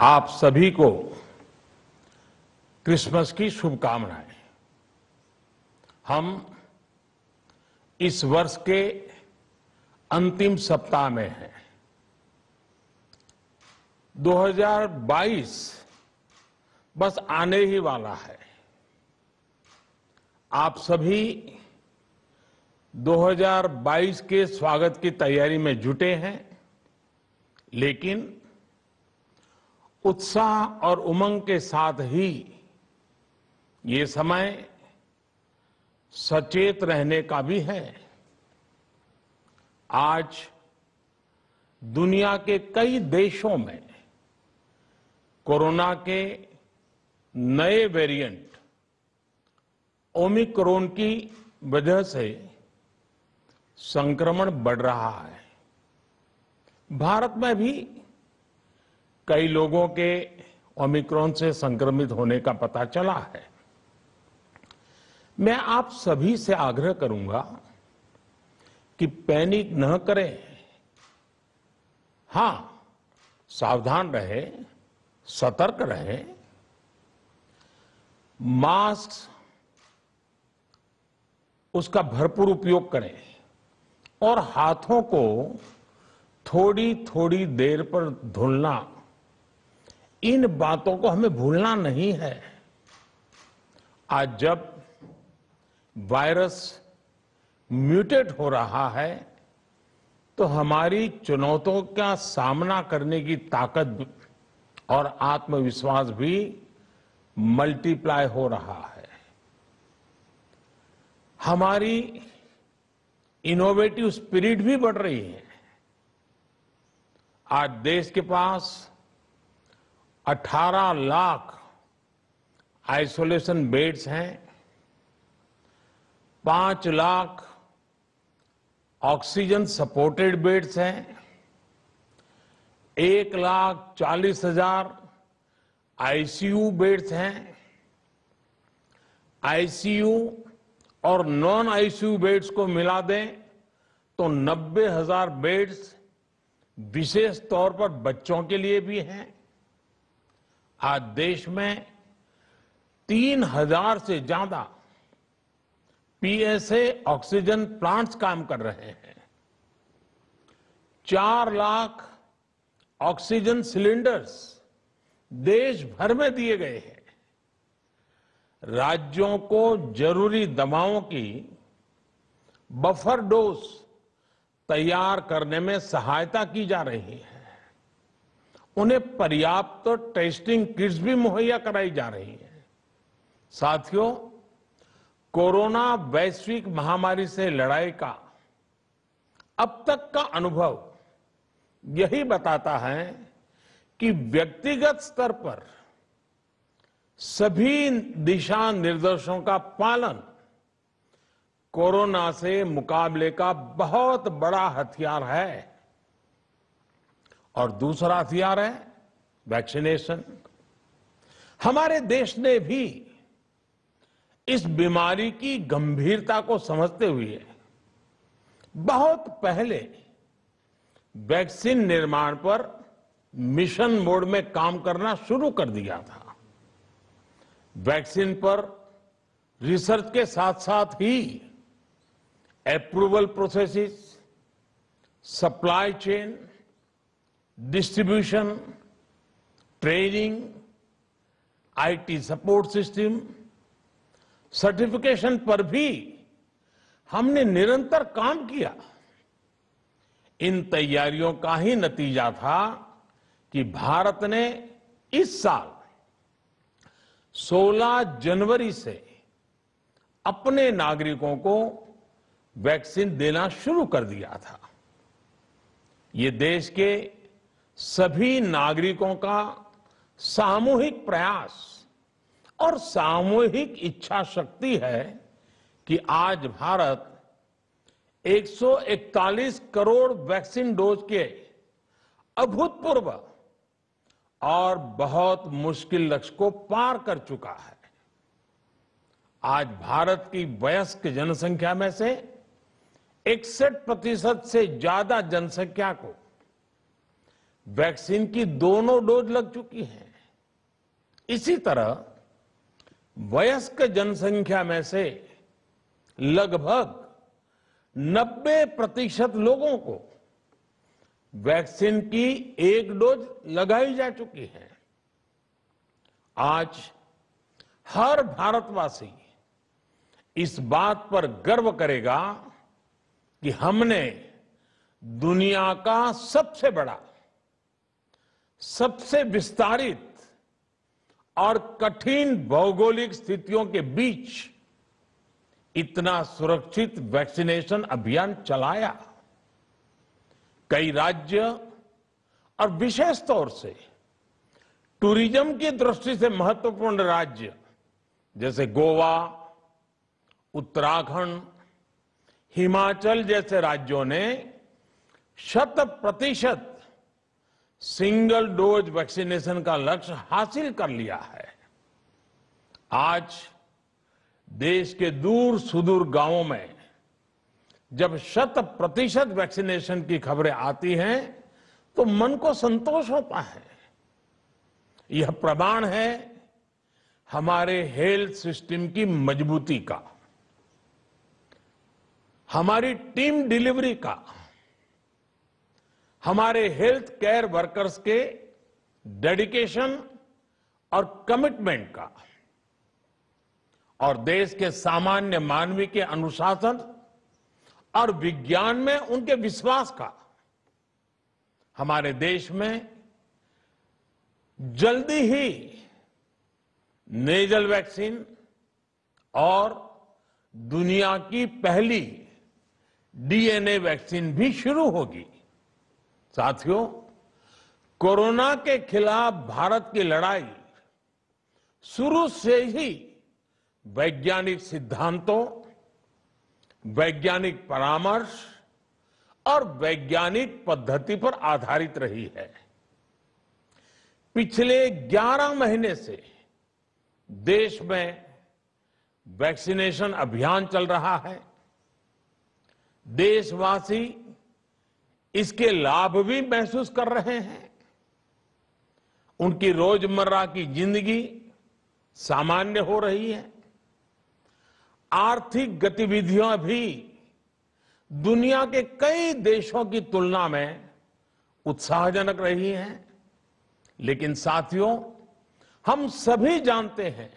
आप सभी को क्रिसमस की शुभकामनाएँ। हम इस वर्ष के अंतिम सप्ताह में हैं। 2022 बस आने ही वाला है। आप सभी 2022 के स्वागत की तैयारी में जुटे हैं, लेकिन उत्साह और उमंग के साथ ही ये समय सचेत रहने का भी है। आज दुनिया के कई देशों में कोरोना के नए वेरिएंट ओमिक्रोन की वजह से संक्रमण बढ़ रहा है। भारत में भी कई लोगों के ओमिक्रॉन से संक्रमित होने का पता चला है। मैं आप सभी से आग्रह करूँगा कि पैनिक न करें। हाँ, सावधान रहे, सतर्क रहे। मास्क, उसका भरपूर उपयोग करें और हाथों को थोड़ी थोड़ी देर पर धुलना इन बातों को हमें भूलना नहीं है। आज जब वायरस म्यूटेट हो रहा है तो हमारी चुनौतियों का सामना करने की ताकत और आत्मविश्वास भी मल्टीप्लाई हो रहा है। हमारी इनोवेटिव स्पिरिट भी बढ़ रही है। आज देश के पास 18 लाख आइसोलेशन बेड्स हैं, पाँच लाख ऑक्सीजन सपोर्टेड बेड्स हैं, एक लाख चालीस हज़ार आईसीयू बेड्स हैं, आईसीयू और नॉन आईसीयू बेड्स को मिला दें तो नब्बे हज़ार बेड्स विशेष तौर पर बच्चों के लिए भी हैं। आज देश में तीन हज़ार से ज़्यादा पीएसए ऑक्सीजन प्लांट्स काम कर रहे हैं। चार लाख ऑक्सीजन सिलेंडर्स देश भर में दिए गए हैं। राज्यों को ज़रूरी दवाओं की बफर डोज तैयार करने में सहायता की जा रही है। उन्हें पर्याप्त तो टेस्टिंग किट्स भी मुहैया कराई जा रही है। साथियों, कोरोना वैश्विक महामारी से लड़ाई का अब तक का अनुभव यही बताता है कि व्यक्तिगत स्तर पर सभी दिशा निर्देशों का पालन कोरोना से मुकाबले का बहुत बड़ा हथियार है। और दूसरा हथियार है वैक्सीनेशन हमारे देश ने भी इस बीमारी की गंभीरता को समझते हुए बहुत पहले वैक्सीन निर्माण पर मिशन मोड में काम करना शुरू कर दिया था। वैक्सीन पर रिसर्च के साथ साथ ही approval processes supply chain distribution training IT support system certification पर भी हमने निरंतर काम किया। इन तैयारियों का ही नतीजा था कि भारत ने इस साल 16 जनवरी से अपने नागरिकों को वैक्सीन देना शुरू कर दिया था। ये देश के सभी नागरिकों का सामूहिक प्रयास और सामूहिक इच्छा शक्ति है कि आज भारत 141 करोड़ वैक्सीन डोज के अभूतपूर्व और बहुत मुश्किल लक्ष्य को पार कर चुका है। आज भारत की वयस्क जनसंख्या में से इकसठ प्रतिशत से ज़्यादा जनसंख्या को वैक्सीन की दोनों डोज लग चुकी है। इसी तरह वयस्क जनसंख्या में से लगभग 90 प्रतिशत लोगों को वैक्सीन की एक डोज लगाई जा चुकी है। आज हर भारतवासी इस बात पर गर्व करेगा कि हमने दुनिया का सबसे बड़ा सबसे विस्तारित और कठिन भौगोलिक स्थितियों के बीच इतना सुरक्षित वैक्सीनेशन अभियान चलाया। कई राज्य और विशेष तौर से टूरिज़्म की दृष्टि से महत्वपूर्ण राज्य, जैसे गोवा, उत्तराखंड, हिमाचल जैसे राज्यों ने शत प्रतिशत सिंगल डोज वैक्सीनेशन का लक्ष्य हासिल कर लिया है। आज देश के दूर सुदूर गाँवों में जब शत प्रतिशत वैक्सीनेशन की खबरें आती हैं तो मन को संतोष होता है। यह प्रमाण है हमारे हेल्थ सिस्टम की मजबूती का, हमारी टीम डिलीवरी का। हमारे हेल्थ केयर वर्कर्स के डेडिकेशन और कमिटमेंट का। और देश के सामान्य मानवी के अनुशासन और विज्ञान में उनके विश्वास का। हमारे देश में जल्दी ही नेजल वैक्सीन और दुनिया की पहली डीएनए वैक्सीन भी शुरू होगी। साथियों, कोरोना के खिलाफ भारत की लड़ाई शुरू से ही वैज्ञानिक सिद्धांतों, वैज्ञानिक परामर्श और वैज्ञानिक पद्धति पर आधारित रही है। पिछले 11 महीने से देश में वैक्सीनेशन अभियान चल रहा है। देशवासी इसके लाभ भी महसूस कर रहे हैं। उनकी रोज़मर्रा की ज़िंदगी सामान्य हो रही है। आर्थिक गतिविधियाँ भी दुनिया के कई देशों की तुलना में उत्साहजनक रही हैं। लेकिन साथियों, हम सभी जानते हैं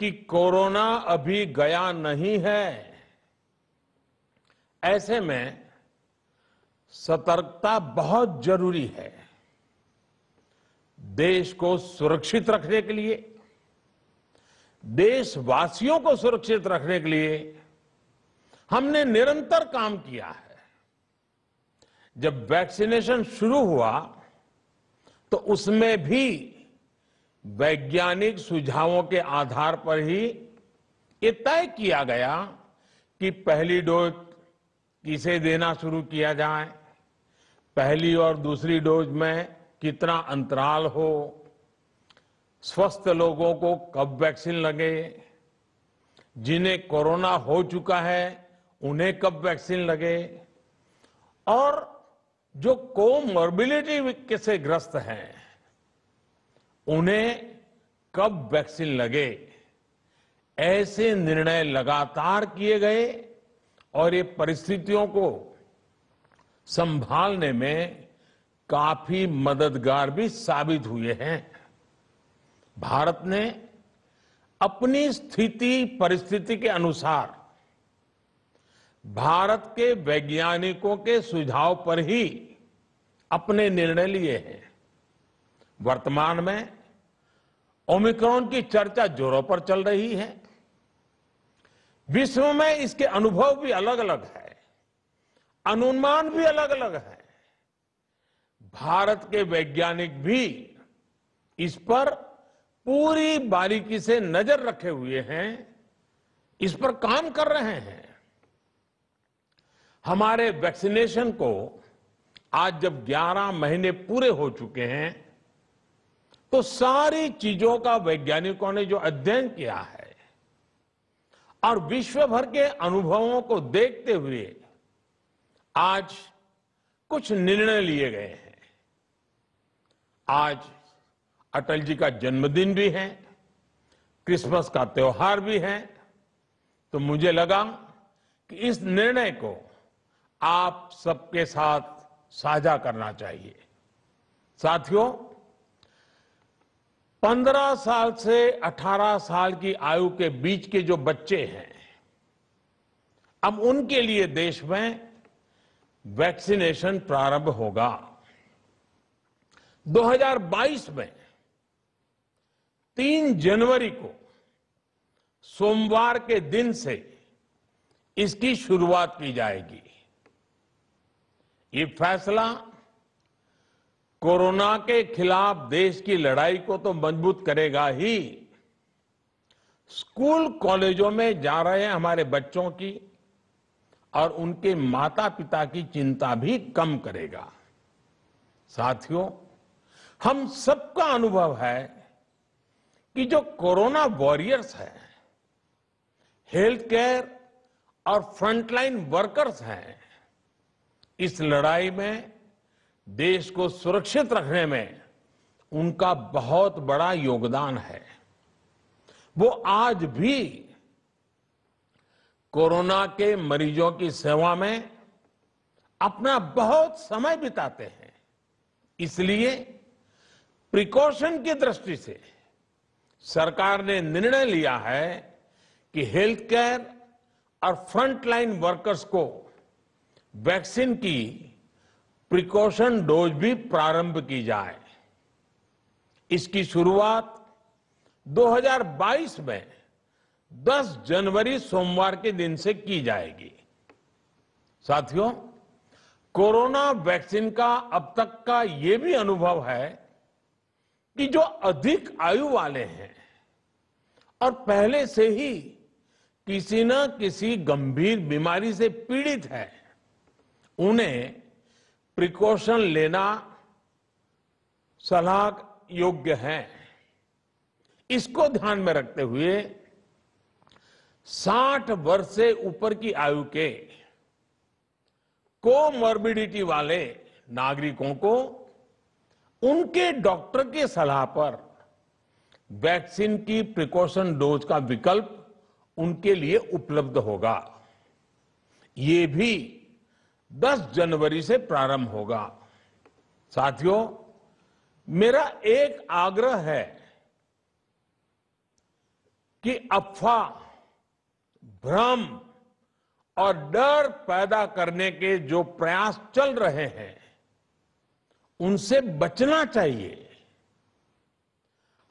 कि कोरोना अभी गया नहीं है। ऐसे में सतर्कता बहुत ज़रूरी है। देश को सुरक्षित रखने के लिए, देशवासियों को सुरक्षित रखने के लिए हमने निरंतर काम किया है। जब वैक्सीनेशन शुरू हुआ तो उसमें भी वैज्ञानिक सुझावों के आधार पर ही ये तय किया गया कि पहली डोज किसे देना शुरू किया जाए। पहली और दूसरी डोज में कितना अंतराल हो? स्वस्थ लोगों को कब वैक्सीन लगे? जिन्हें कोरोना हो चुका है, उन्हें कब वैक्सीन लगे? और जो कोमोर्बिलिटी से ग्रस्त हैं, उन्हें कब वैक्सीन लगे? ऐसे निर्णय लगातार किए गए और ये परिस्थितियों को संभालने में काफ़ी मददगार भी साबित हुए हैं। भारत ने अपनी स्थिति, परिस्थिति के अनुसार भारत के वैज्ञानिकों के सुझाव पर ही अपने निर्णय लिए हैं। वर्तमान में ओमिक्रॉन की चर्चा जोरों पर चल रही है। विश्व में इसके अनुभव भी अलग अलग है। अनुमान भी अलग अलग है। भारत के वैज्ञानिक भी इस पर पूरी बारीकी से नज़र रखे हुए हैं, इस पर काम कर रहे हैं। हमारे वैक्सीनेशन को आज जब 11 महीने पूरे हो चुके हैं तो सारी चीज़ों का वैज्ञानिकों ने जो अध्ययन किया है, और विश्व भर के अनुभवों को देखते हुए आज कुछ निर्णय लिए गए हैं। आज अटल जी का जन्मदिन भी है, क्रिसमस का त्योहार भी है तो मुझे लगा कि इस निर्णय को आप सबके साथ साझा करना चाहिए। साथियों 15 साल से 18 साल की आयु के बीच के जो बच्चे हैं, अब उनके लिए देश में वैक्सीनेशन प्रारंभ होगा। 2022 में 3 जनवरी को सोमवार के दिन से इसकी शुरुआत की जाएगी। ये फैसला कोरोना के खिलाफ देश की लड़ाई को तो मज़बूत करेगा ही। स्कूल कॉलेजों में जा रहे हमारे बच्चों की। और उनके माता पिता की चिंता भी कम करेगा। साथियों, हम सबका अनुभव है कि जो कोरोना वॉरियर्स हैं हेल्थ केयर और फ्रंटलाइन वर्कर्स हैं, इस लड़ाई में, देश को सुरक्षित रखने में उनका बहुत बड़ा योगदान है। वो आज भी कोरोना के मरीजों की सेवा में अपना बहुत समय बिताते हैं। इसलिए प्रिकॉशन की दृष्टि से सरकार ने निर्णय लिया है कि हेल्थ केयर और फ्रंटलाइन वर्कर्स को वैक्सीन की प्रिकॉशन डोज भी प्रारंभ की जाए। इसकी शुरुआत 2022 में 10 जनवरी सोमवार के दिन से की जाएगी। साथियों, कोरोना वैक्सीन का अब तक का ये भी अनुभव है कि जो अधिक आयु वाले हैं, और पहले से ही किसी न किसी गंभीर बीमारी से पीड़ित है, उन्हें प्रिकॉशन लेना सलाह योग्य है। इसको ध्यान में रखते हुए 60 वर्ष से ऊपर की आयु के कोमॉर्बिडिटी वाले नागरिकों को उनके डॉक्टर के सलाह पर वैक्सीन की प्रिकॉशन डोज का विकल्प उनके लिए उपलब्ध होगा। ये भी 10 जनवरी से प्रारंभ होगा। साथियों, मेरा एक आग्रह है कि अफवाह भ्रम और डर पैदा करने के जो प्रयास चल रहे हैं, उनसे बचना चाहिए।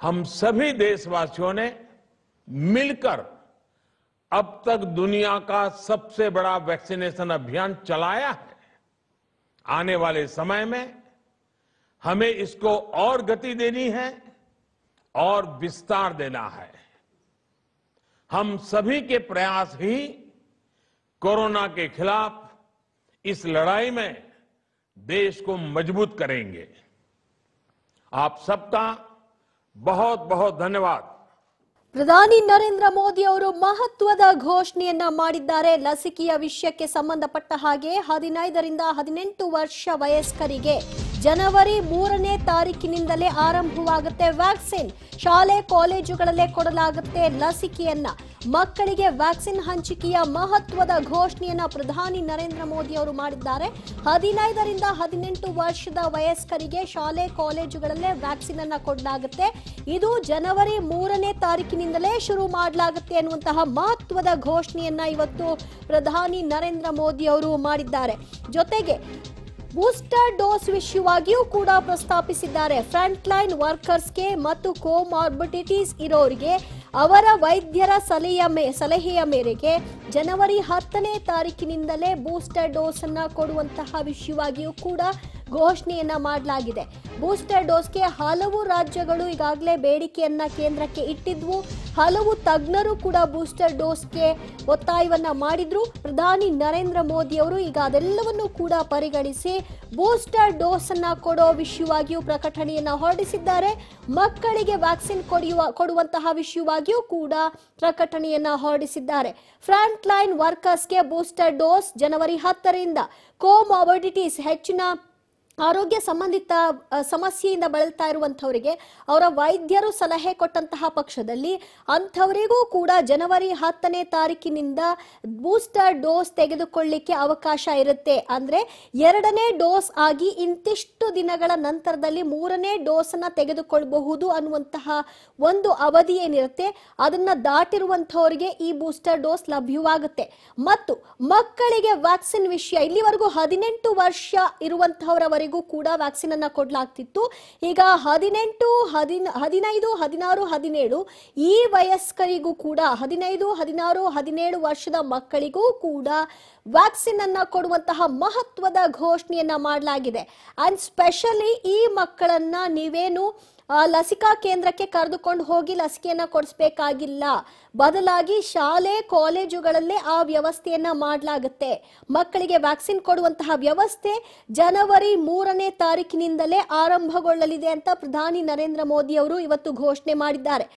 हम सभी देशवासियों ने मिलकर अब तक दुनिया का सबसे बड़ा वैक्सीनेशन अभियान चलाया है। आने वाले समय में हमें इसको और गति देनी है और विस्तार देना है। हम सभी के प्रयास ही कोरोना के खिलाफ इस लड़ाई में देश को मजबूत करेंगे आप सबका बहुत बहुत धन्यवाद ಪ್ರಧಾನಿ ನರೇಂದ್ರ ಮೋದಿ ಅವರು ಮಹತ್ವದ ಘೋಷಣೆಯನ್ನ ಮಾಡಿದ್ದಾರೆ ಲಸಿಕೆಯ ವಿಷಯಕ್ಕೆ ಸಂಬಂಧಪಟ್ಟ ಹಾಗೆ ಹದಿನೈದರಿಂದ ಹದಿನೆಂಟು ವರ್ಷ ವಯಸ್ಕರಿಗೆ ಜನವರಿ ಮೂರನೇ ತಾರೀಕಿನಿಂದಲೇ ಆರಂಭವಾಗುತ್ತೆ ವ್ಯಾಕ್ಸಿನ್. ಶಾಲೆ, ಕಾಲೇಜುಗಳಲ್ಲೇ ಕೊಡಲಾಗುತ್ತೆ ಲಸಿಕೆಯನ್ನ. ಮಕ್ಕಳಿಗೆ ವ್ಯಾಕ್ಸಿನ್ ಹಂಚಿಕೆಯ ಮಹತ್ವದ ಘೋಷಣೆಯನ್ನ ಪ್ರಧಾನಿ ನರೇಂದ್ರ ಮೋದಿ ಅವರು ಮಾಡಿದ್ದಾರೆ. ಹದಿನೈದರಿಂದ ಹದಿನೆಂಟು ವರ್ಷದ ವಯಸ್ಕರಿಗೆ ಶಾಲೆ, ಕಾಲೇಜುಗಳಲ್ಲೇ ವ್ಯಾಕ್ಸಿನ್ ಅನ್ನ ಕೊಡಲಾಗುತ್ತೆ. ಇದು ಜನವರಿ ಮೂರನೇ ತಾರೀಕಿನಿಂದಲೇ ಶುರು ಮಾಡಲಾಗುತ್ತೆ ಅನ್ನುವಂತಹ ಮಹತ್ವದ ಘೋಷಣೆಯನ್ನ ಇವತ್ತು ಪ್ರಧಾನಿ ನರೇಂದ್ರ ಮೋದಿ ಅವರು ಮಾಡಿದ್ದಾರೆ. ಜೊತೆಗೆ ಬೂಸ್ಟರ್ ಡೋಸ್ ವಿಷಯವಾಗಿಯೂ ಕೂಡ ಪ್ರಸ್ತಾಪಿಸಿದ್ದಾರೆ. ಫ್ರಂಟ್ ಲೈನ್ ವರ್ಕರ್ಸ್ಗೆ ಮತ್ತು ಕೋಮಾರ್ಬಿಡಿಟೀಸ್ ಇರೋರಿಗೆ ಅವರ ವೈದ್ಯರ ಸಲಹೆಯ ಮೇ, ಸಲಹೆಯ ಮೇರೆಗೆ ಜನವರಿ ಹತ್ತನೇ ತಾರೀಕಿನಿಂದಲೇ ಬೂಸ್ಟರ್ ಡೋಸ್ ಅನ್ನ ಕೊಡುವಂತಹ ವಿಷಯವಾಗಿಯೂ ಕೂಡ ಘೋಷಣೆಯನ್ನ ಮಾಡಲಾಗಿದೆ. ಬೂಸ್ಟರ್ ಡೋಸ್ಗೆ ಹಲವು ರಾಜ್ಯಗಳು ಈಗಾಗಲೇ ಬೇಡಿಕೆಯನ್ನ ಕೇಂದ್ರಕ್ಕೆ ಇಟ್ಟಿದ್ವು. ಹಲವು ತಜ್ಞರು ಕೂಡ ಬೂಸ್ಟರ್ ಡೋಸ್ಗೆ ಒತ್ತಾಯವನ್ನ ಮಾಡಿದ್ರು. ಪ್ರಧಾನಿ ನರೇಂದ್ರ ಮೋದಿ ಅವರು ಈಗ ಅದೆಲ್ಲವನ್ನು ಕೂಡ ಪರಿಗಣಿಸಿ ಬೂಸ್ಟರ್ ಡೋಸ್ ಅನ್ನ ಕೊಡೋ ವಿಷಯವಾಗಿಯೂ ಪ್ರಕಟಣೆಯನ್ನ ಹೊರಡಿಸಿದ್ದಾರೆ. ಮಕ್ಕಳಿಗೆ ವ್ಯಾಕ್ಸಿನ್ ಕೊಡಿಯುವ, ಕೊಡುವಂತಹ ವಿಷಯವಾಗಿಯೂ ಕೂಡ ಪ್ರಕಟಣೆಯನ್ನ ಹೊರಡಿಸಿದ್ದಾರೆ. ಫ್ರಂಟ್ ಲೈನ್ ವರ್ಕರ್ಸ್ಗೆ ಬೂಸ್ಟರ್ ಡೋಸ್ ಜನವರಿ ಹತ್ತರಿಂದ. ಕೋಮಾರ್ಬಿಡಿಟೀಸ್ ಹೆಚ್ಚಿನ ಆರೋಗ್ಯ ಸಂಬಂಧಿತ ಸಮಸ್ಯೆಯಿಂದ ಬಳಲ್ತಾ ಇರುವಂಥವರಿಗೆ ಅವರ ವೈದ್ಯರು ಸಲಹೆ ಕೊಟ್ಟಂತಹ ಪಕ್ಷದಲ್ಲಿ ಅಂಥವರಿಗೂ ಕೂಡ ಜನವರಿ ಹತ್ತನೇ ತಾರೀಕಿನಿಂದ ಬೂಸ್ಟರ್ ಡೋಸ್ ತೆಗೆದುಕೊಳ್ಳಿಕ್ಕೆ ಅವಕಾಶ ಇರುತ್ತೆ. ಅಂದ್ರೆ ಎರಡನೇ ಡೋಸ್ ಆಗಿ ಇಂತಿಷ್ಟು ದಿನಗಳ ನಂತರದಲ್ಲಿ ಮೂರನೇ ಡೋಸ್ ಅನ್ನ ತೆಗೆದುಕೊಳ್ಳಬಹುದು ಅನ್ನುವಂತಹ ಒಂದು ಅವಧಿ ಏನಿರುತ್ತೆ, ಅದನ್ನ ದಾಟಿರುವಂತಹವರಿಗೆ ಈ ಬೂಸ್ಟರ್ ಡೋಸ್ ಲಭ್ಯವಾಗುತ್ತೆ. ಮತ್ತು ಮಕ್ಕಳಿಗೆ ವ್ಯಾಕ್ಸಿನ್ ವಿಷಯ, ಇಲ್ಲಿವರೆಗೂ ಹದಿನೆಂಟು ವರ್ಷ ಇರುವಂತಹವರವರೆಗೂ ಕೂಡ ವ್ಯಾಕ್ಸಿನ್ ಅನ್ನ ಕೊಡಲಾಗ್ತಿತ್ತು. ಈಗ ಹದಿನೆಂಟು, ಹದಿನ, ಹದಿನೈದು, ಹದಿನಾರು, ಹದಿನೇಳು ಈ ವಯಸ್ಕರಿಗೂ ಕೂಡ, ಹದಿನೈದು, ಹದಿನಾರು, ಹದಿನೇಳು ವರ್ಷದ ಮಕ್ಕಳಿಗೂ ಕೂಡ ವ್ಯಾಕ್ಸಿನ್ ಅನ್ನ ಕೊಡುವಂತಹ ಮಹತ್ವದ ಘೋಷಣೆಯನ್ನ ಮಾಡಲಾಗಿದೆ. ಅಂಡ್ ಸ್ಪೆಷಲಿ ಈ ಮಕ್ಕಳನ್ನ ನೀವೇನು ಲಸಿಕಾ ಕೇಂದ್ರಕ್ಕೆ ಕರೆದುಕೊಂಡು ಹೋಗಿ ಲಸಿಕೆಯನ್ನ ಕೊಡಿಸ್ಬೇಕಾಗಿಲ್ಲ. ಬದಲಾಗಿ ಶಾಲೆ, ಕಾಲೇಜುಗಳಲ್ಲೇ ಆ ವ್ಯವಸ್ಥೆಯನ್ನ ಮಾಡಲಾಗುತ್ತೆ. ಮಕ್ಕಳಿಗೆ ವ್ಯಾಕ್ಸಿನ್ ಕೊಡುವಂತಹ ವ್ಯವಸ್ಥೆ ಜನವರಿ ಮೂರನೇ ತಾರೀಕಿನಿಂದಲೇ ಆರಂಭಗೊಳ್ಳಲಿದೆ ಅಂತ ಪ್ರಧಾನಿ ನರೇಂದ್ರ ಮೋದಿ ಅವರು ಇವತ್ತು ಘೋಷಣೆ ಮಾಡಿದ್ದಾರೆ.